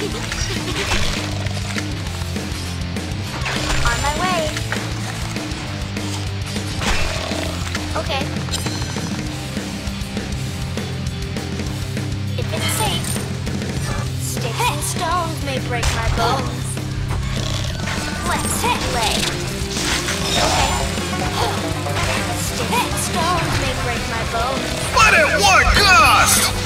On my way. Okay. If it's safe, sticks and stones may break my bones. Let's play. Okay. Sticks and stones may break my bones. But at what cost?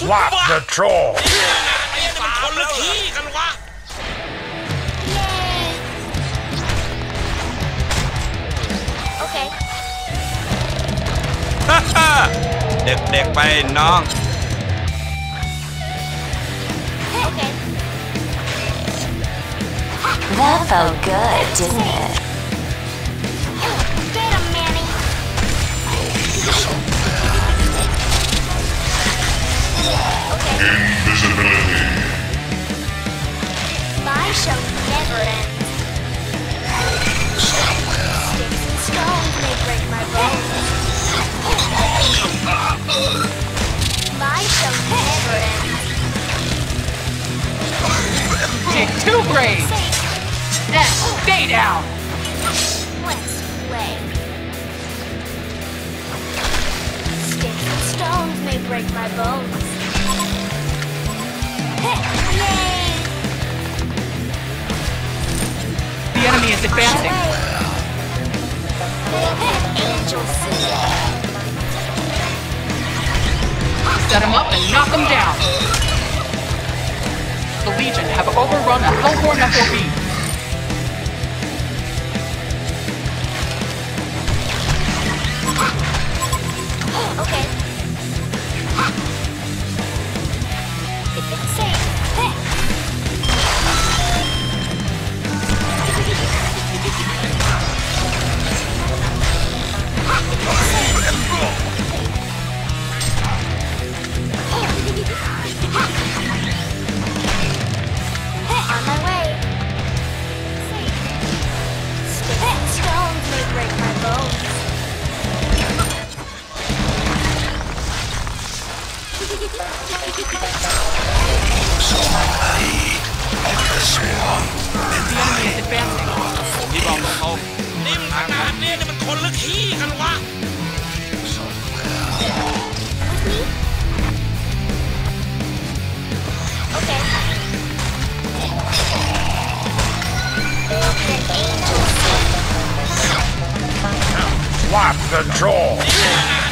Swap the troll. ไอ้นี่มันคนละขี้กันวะ Yay! Okay. เด็กๆไปน้อง Okay. That felt good, didn't it? Get 'em, Manny. Okay. Invisibility. My show never ends. Sticks and stones may break my bones. My show never ends. Dig two graves! Safe. And stay down! Let's play. Sticks and stones may break my bones. The enemy is advancing. Set him up and knock him down! The Legion have overrun a Hellborn FOB. ที่บอกเขานี่มันขนาดนี้นี่มันคนลึกขี้กันจ้โอ้า control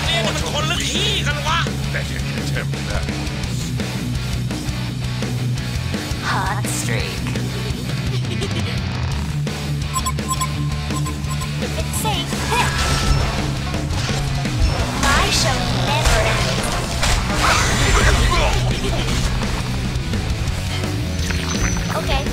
นี่มันคนลึกขี้กันวะ attempt that. Hot streak. It's safe. My show never ends. Okay.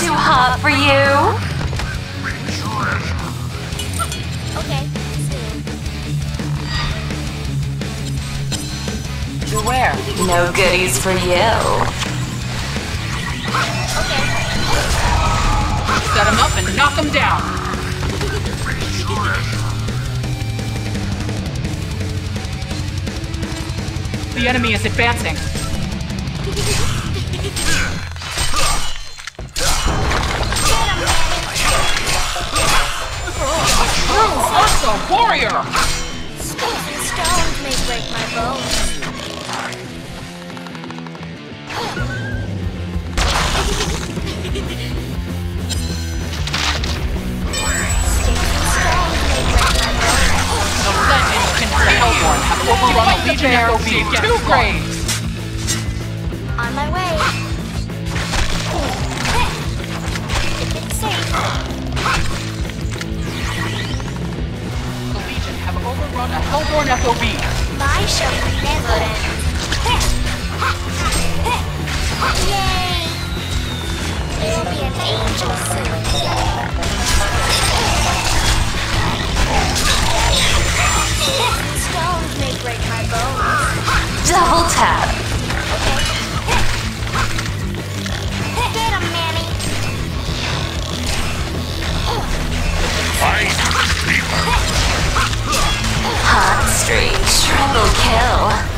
too hot for you? Okay. Beware, no goodies for you. Okay. Set them up and knock them down. the enemy is advancing. Ursa warrior! Sticks and stones may break my bones. Sticks and stones may break my bones. The legends can the Hellborn have overrun a legionary being two graves. On Hellborn FOB. My show never ends. Yay! There'll be an angel soon. Stones may break my bones. Double tap. Hot. Triple kill.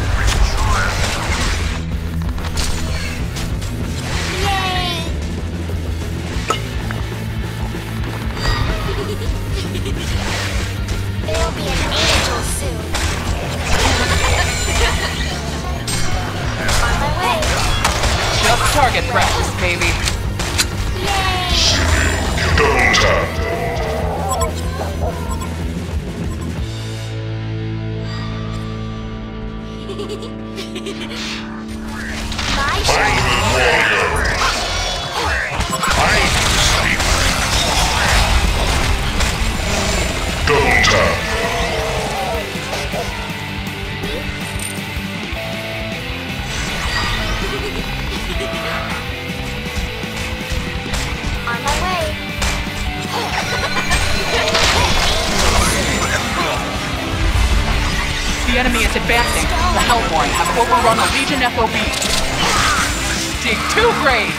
The enemy is advancing. The Hellborn have overrun a Legion FOB. Dig two graves.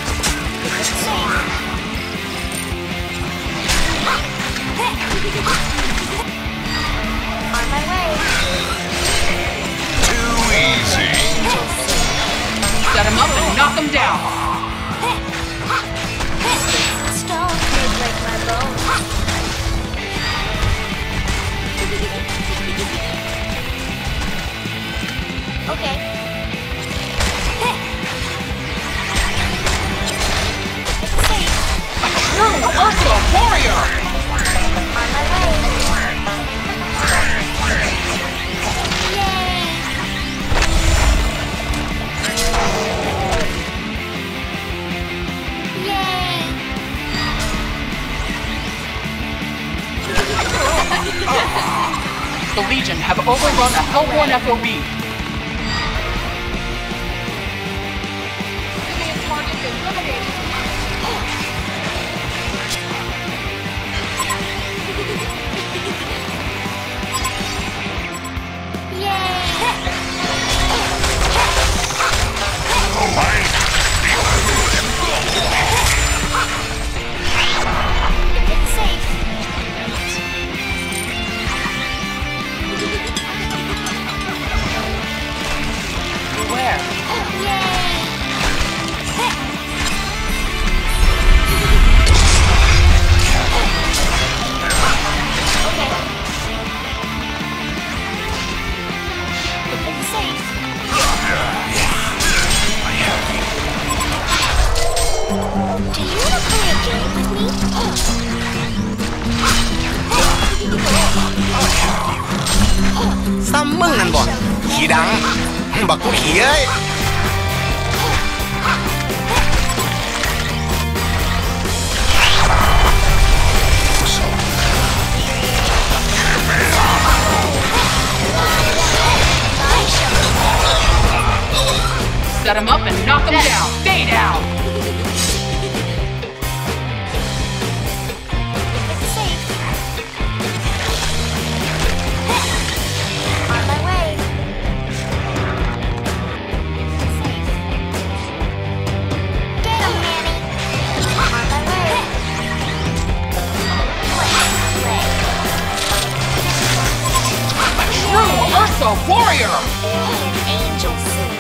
Warrior! The Legion have overrun a Hellborn FOB. ซ้ำมึงนั่นบ่ขี่ดังบักกูขี่เอ้ย Ursa warrior! angel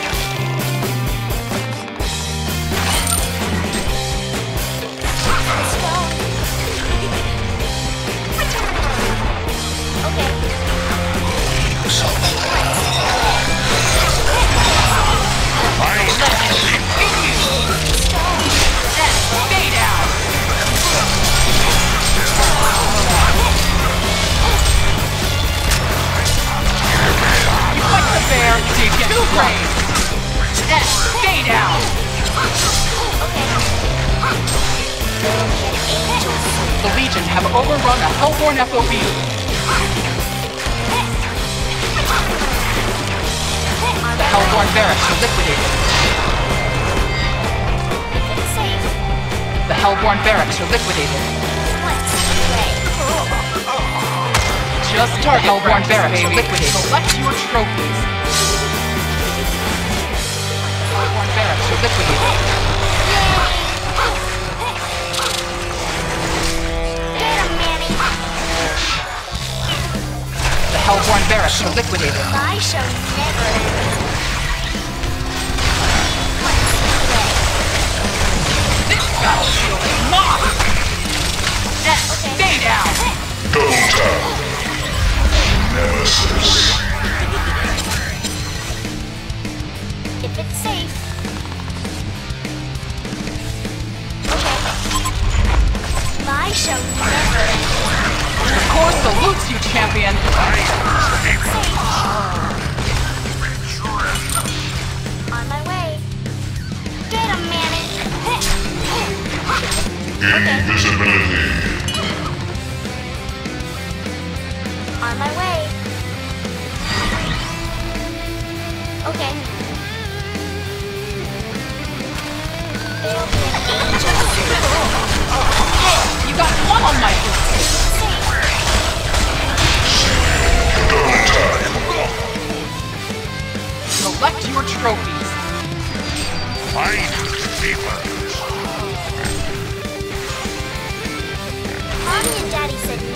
The Legion have overrun a Hellborn FOB. The Hellborn barracks are liquidated. The Hellborn barracks are liquidated. Just target Hellborn barracks are liquidated. Select your trophies. Hellborn barracks are liquidated. Hellborn barracks are liquidated. I show never ends. This battlefield is mine! Stay down! Double tap. Nemesis. If it's safe. The Corps salutes you, champion! On my way. Get him, Manny. Invisibility. On my way. Okay. There'll be an angel soon. You got one on my list! Select trophies. Find keepers. Mommy and Daddy said